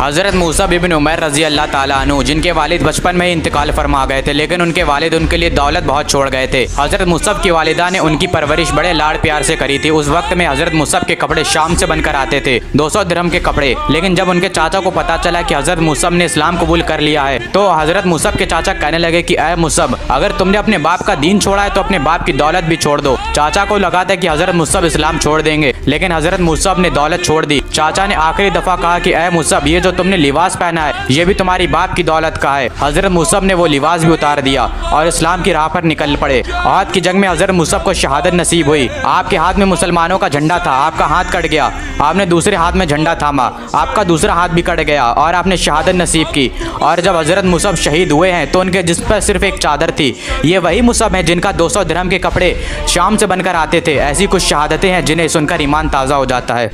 हज़रत मूसा बिन उमर रज़ी अल्लाह तु जिनके वालिद बचपन में ही इंतकाल फरमा गए थे, लेकिन उनके वालिद उनके लिए दौलत बहुत छोड़ गए थे। हज़रत मुसफ़ की वालिदा ने उनकी परवरिश बड़े लाड़ प्यार से करी थी। उस वक्त में हज़रत मुसफ़ के कपड़े शाम से बनकर आते थे 200 धर्म के कपड़े। लेकिन जब उनके चाचा को पता चला कि हज़रत मुसफ़ ने इस्लाम कबूल कर लिया है तो हज़रत मुसफ़ के चाचा कहने लगे कि अः मुसफ़ अगर तुमने अपने बाप का दीन छोड़ा है तो अपने बाप की दौलत भी छोड़ दो। चाचा को लगा था कि हज़रत मुसफ़ इस्लाम छोड़ देंगे, लेकिन हज़रत मुसफ़ ने दौलत छोड़ दी। चाचा ने आखिरी दफ़ा कहा कि अः मुसफ़ ये जो तुमने लिबास पहना है, ये भी तुम्हारी बाप की दौलत का है। हज़रत मुसफ़ ने वो लिबास भी उतार दिया और इस्लाम की राह पर निकल पड़े। आज की जंग में हज़रत मुसफ़ को शहादत नसीब हुई। आपके हाथ में मुसलमानों का झंडा था, आपका हाथ कट गया। आपने दूसरे हाथ में झंडा थामा, आपका दूसरा हाथ भी कट गया और आपने शहादत नसीब की। और जब हज़रत मुसफ़ शहीद हुए हैं तो उनके जिस पर सिर्फ़ एक चादर थी, ये वही मुसफ़ है जिनका 200 धर्म के कपड़े शाम से बनकर आते थे। ऐसी कुछ शहादतें हैं जिन्हें सुनकर ईमान ताज़ा हो जाता है।